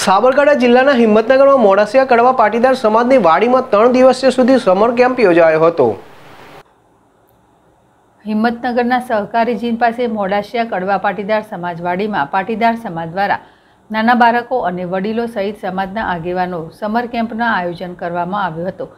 સાબરકાંઠા જિલ્લાના હિંમતનગરમાં મોડાસિયા કડવા પાટીદાર સમાજની વાડીમાં ત્રણ દિવસીય સુધી સમર કેમ્પ યોજાયો હતો. હિંમતનગરના સહકારી જીન પાસે મોડાસિયા કડવા પાટીદાર સમાજવાડીમાં પાટીદાર સમાજ દ્વારા નાના બાળકો અને વડીલો સહિત સમાજના આગેવાનો સમર કેમ્પનું આયોજન કરવામાં આવ્યું હતું.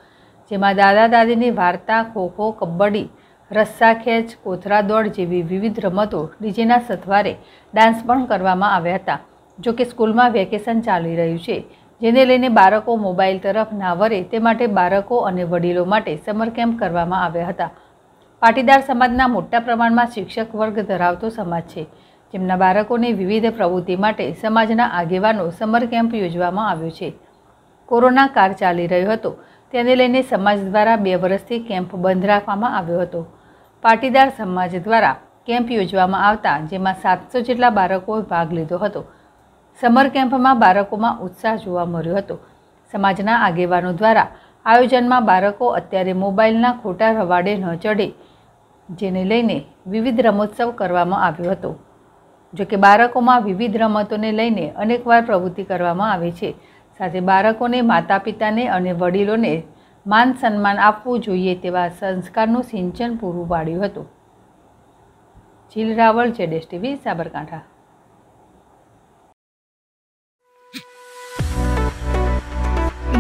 જેમાં દાદા દાદીની વાર્તા, ખોખો, કબડ્ડી, રસ્સા ખેંચ, કોથરા દોડ જેવી વિવિધ રમતો ડીજેના સથવારે ડાન્સ પણ કરવામાં આવ્યા હતા. જો કે સ્કૂલમાં વેકેશન ચાલી રહ્યું છે, જેને લઈને બાળકો મોબાઈલ તરફ ના વરે તે માટે બાળકો અને વડીલો માટે સમર કેમ્પ કરવામાં આવ્યા હતા. પાટીદાર સમાજના મોટા પ્રમાણમાં શિક્ષક વર્ગ ધરાવતો સમાજ છે, જેમના બાળકોની વિવિધ પ્રવૃત્તિ માટે સમાજના આગેવાનો સમર કેમ્પ યોજવામાં આવ્યો છે. કોરોના કાળ ચાલી રહ્યો હતો, તેને લઈને સમાજ દ્વારા બે વર્ષથી કેમ્પ બંધ રાખવામાં આવ્યો હતો. પાટીદાર સમાજ દ્વારા કેમ્પ યોજવામાં આવતા, જેમાં સાતસો જેટલા બાળકોએ ભાગ લીધો હતો. સમર કેમ્પમાં બાળકોમાં ઉત્સાહ જોવા મળ્યો હતો. સમાજના આગેવાનો દ્વારા આયોજનમાં બાળકો અત્યારે મોબાઈલના ખોટા રવાડે ન ચડે જેને લઈને વિવિધ રમોત્સવ કરવામાં આવ્યો હતો. જોકે બાળકોમાં વિવિધ રમતોને લઈને અનેકવાર પ્રવૃત્તિ કરવામાં આવે છે. સાથે બાળકોને માતા પિતાને અને વડીલોને માન સન્માન આપવું જોઈએ તેવા સંસ્કારનું સિંચન પૂરું પાડ્યું હતું. જીલ Raval જેડેશ TV, Sabarkantha.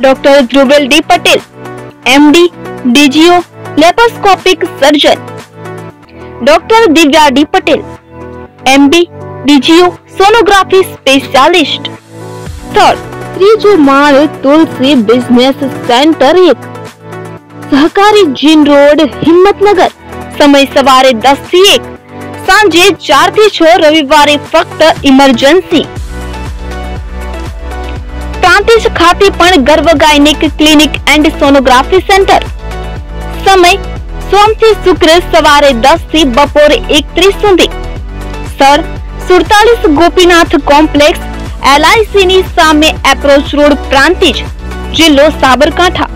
doctor Dhruvel D Patel MD DGO laparoscopic surgeon doctor Divya D Patel MD DGO sonography specialist સ્થળ ત્રીજો માળ તુલસી બિઝનેસ સેન્ટર એક સહકારી જીન રોડ હિંમતનગર સમય સવારે દસ થી એક સાંજે ચાર થી છ રવિવારે ફક્ત ઇમરજન્સી પ્રાંતિજ ખાતે પણ Garv gynaec clinic and sonography centre. સમય, સોમથી શુક્ર સવારે દસથી બપોરે એકત્રીસ સુધી. સર, સુડતાલીસ ગોપીનાથ કોમ્પ્લેક્સ એલઆઈસી ની સામે એપ્રોચ રોડ પ્રાંતિજ, જિલ્લો સાબરકાંઠા.